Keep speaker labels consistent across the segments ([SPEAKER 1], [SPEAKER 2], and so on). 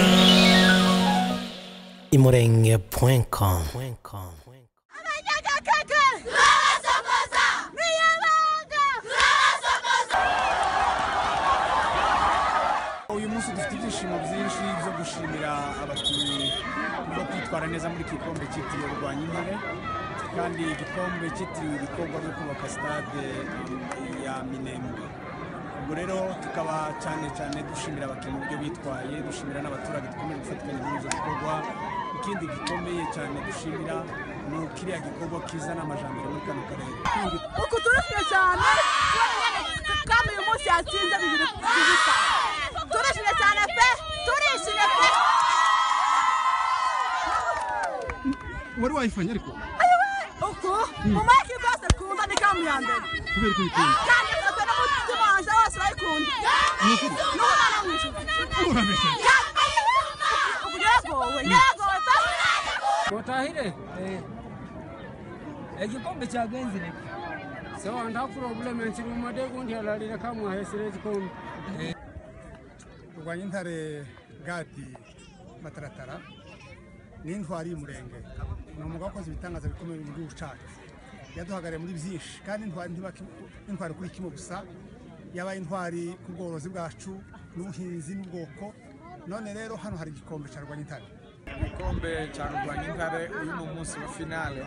[SPEAKER 1] imurenge.com imurenge.com
[SPEAKER 2] abanyagakeke turabasokoza mwiyabanga turabasokoza
[SPEAKER 3] uyu munsi dufite ibyishimo byinshi byo gushimira abakinnyi kuba kwitwara neza muri iki gikombe cyitiriwe rwanya intare kandi igikombe cyitiriwe ibikorwa byo kubaka sitade ya minembwe ubwo rero tukaba cyane cyane dushimira abakinnyi uburyo bitwaye dushimira n'abaturage dukomeje gufatikanya muri ibyo bikorwa. Ikindi gikomeye cyane dushimira ni kiriya gikorwa kizana amajambere muri kano karere.
[SPEAKER 2] Uku turishimye cyane. Kandi uyu munsi yatsinze bibiri ku busa turishimye cyane pe. Turishimye pe.
[SPEAKER 4] Wari wayifanye ariko?
[SPEAKER 2] Uku? Mu mayiki bwose twumva ni kamu ya mbere.
[SPEAKER 4] Kubera ko uyikunda
[SPEAKER 2] pe
[SPEAKER 5] Mutahire egikombe kyagenze reka sawa nta purobuleme nkiri mu madego ntiyalarire kamwahesire egikombe
[SPEAKER 3] rwanya intare gadi mataratara ni intwari y'umurenge ni umugabo wakoze ibitangaza bikomeye mu gihugu cyacu. Yaduhagarariye muri byinshi kandi intwari kuri kimwe gusa. Yabaye intwari ku bworozi bwacu n'ubuhinzi n'ubwoko none rero hano hari igikombe cya rwanya intare
[SPEAKER 6] igikombe cya rwanya intare uyu ni umunsi wa finale.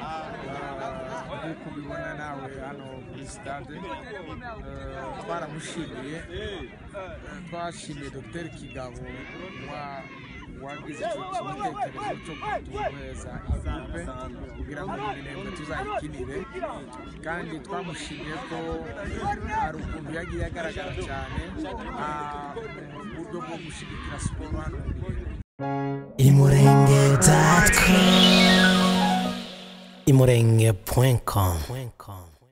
[SPEAKER 6] Ah, nk'uko ubibona nawe hano kuri sitade Eh, twaramushimiye. Eh, twashimiye dr. Kigabo wa- icyo gitekerezo cyo kutuheza ikipe kugira ngo mu minembwe tuzayikinire kandi twamushimiye ko hari ukuntu yagiye agaragara cyane mu buryo bwo gushyigikira siporo hano mu minembwe
[SPEAKER 1] imurenge.com imurenge.com